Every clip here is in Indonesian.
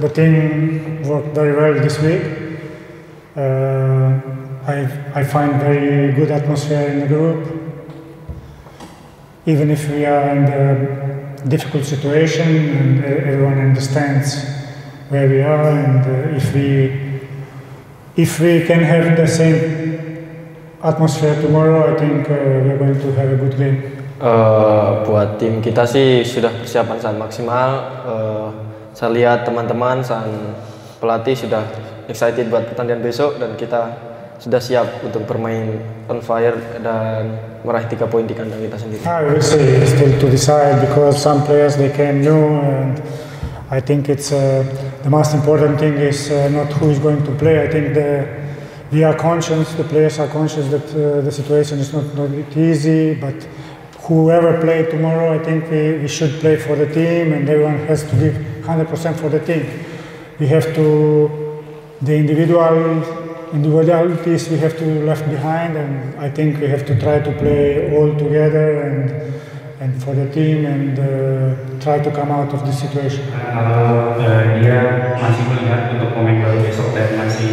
the team worked very well this week. Uh, I, I find very good atmosphere in the group. Even if we are in a difficult situation and everyone understands where we are and uh, if we if we can have the same atmosphere tomorrow, I think uh, we're going to have a good game. Uh, buat tim kita sih sudah persiapan sangat maksimal. Uh, saya lihat teman-teman sang pelatih sudah excited buat pertandingan besok dan kita sudah siap untuk bermain on fire dan meraih tiga poin di kandang kita sendiri. I will say still to decide because some players they came new and I think it's uh, the most important thing is uh, not who is going to play. I think the we are conscious, the players are conscious that uh, the situation is not, not easy, but whoever play tomorrow, I think we, we should play for the team and everyone has to give 100% for the team. We have to, the individual individualities we have to left behind and I think we have to try to play all together and and for the team and uh, try to come out of this situation. Kalau uh, dia masih untuk besok dan masih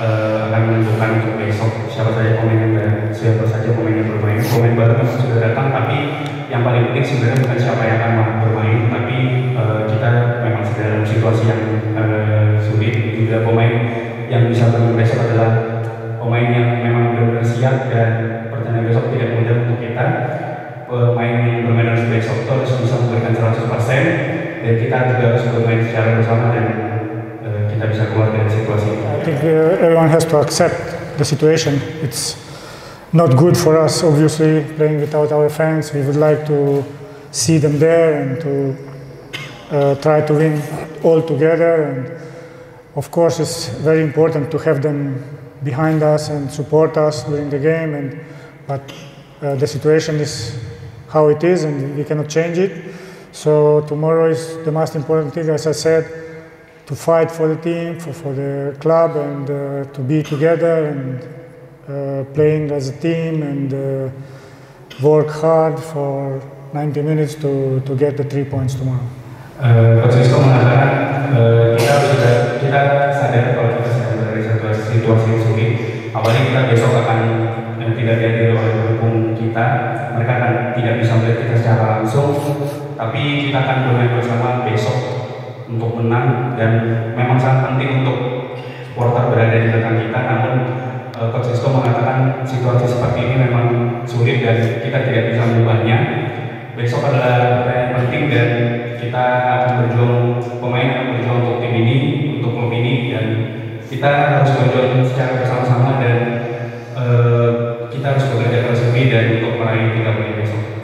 akan menentukan untuk besok siapa saja siapa saja bermain. Sudah datang, tapi yang paling penting sebenarnya bukan siapa yang situasi yang uh, sulit. Juga pemain yang bisa bermain besok adalah pemain yang memang benar-benar siap dan pertandingan besok tidak mudah untuk kita. Pemain yang bermain besok itu harus bisa memberikan 100% dan kita juga harus bermain secara bersama dan kita bisa keluar dari situasi. I think uh, everyone has to accept the situation. It's not good for us, obviously, playing without our fans. We would like to see them there and to uh, try to win all together. And of course, it's very important to have them behind us and support us during the game. And but uh, the situation is how it is, and we cannot change it. So tomorrow is the most important thing, as I said to fight for the team, for, for the club, and uh, to be together and uh, playing as a team and uh, work hard for 90 minutes to, to get the three points tomorrow. Uh, Coach mengatakan uh, kita sudah kita sadar kalau kita sedang berada di satu situasi yang sulit. Apalagi kita besok akan uh, tidak dihadir oleh pendukung kita, mereka akan tidak bisa melihat kita secara langsung. Tapi kita akan bermain bersama besok untuk menang dan memang sangat penting untuk supporter berada di belakang kita namun uh, Coach mengatakan situasi seperti ini memang sulit dan kita tidak bisa mengubahnya besok adalah kita akan berjuang pemain akan berjuang untuk tim ini untuk klub ini dan kita harus berjuang secara bersama-sama dan uh, kita harus bekerja keras lebih dan untuk meraih tiga poin besok